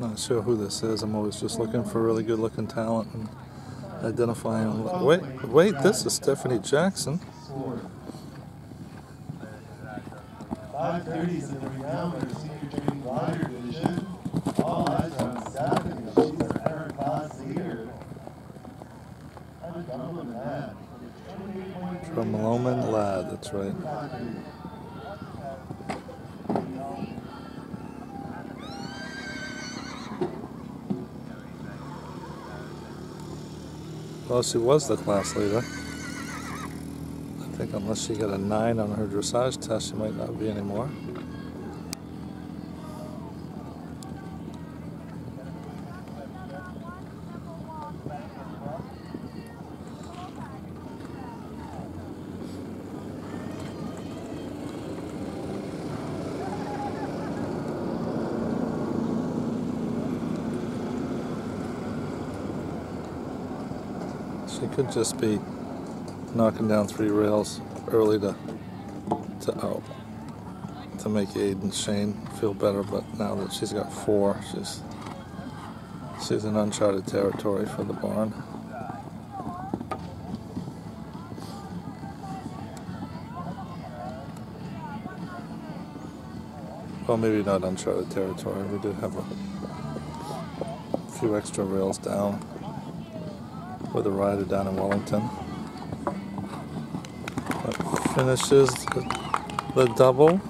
Not sure who this is. I'm always just looking for really good looking talent and identifying. Wait, wait, this is Stephanie Jackson. 530s in the renowned senior junior glider division. All eyes are on Stephanie. She's our ever class leader. Drummond Lad. From Loman Lad, that's right. Well, she was the class leader. I think unless she got a 9 on her dressage test, she might not be anymore. She could just be knocking down three rails early to to out to make Aiden Shane feel better, but now that she's got four, she's she's in uncharted territory for the barn. Well, maybe not uncharted territory. We did have a few extra rails down with a rider down in Wellington. Finishes the, the double.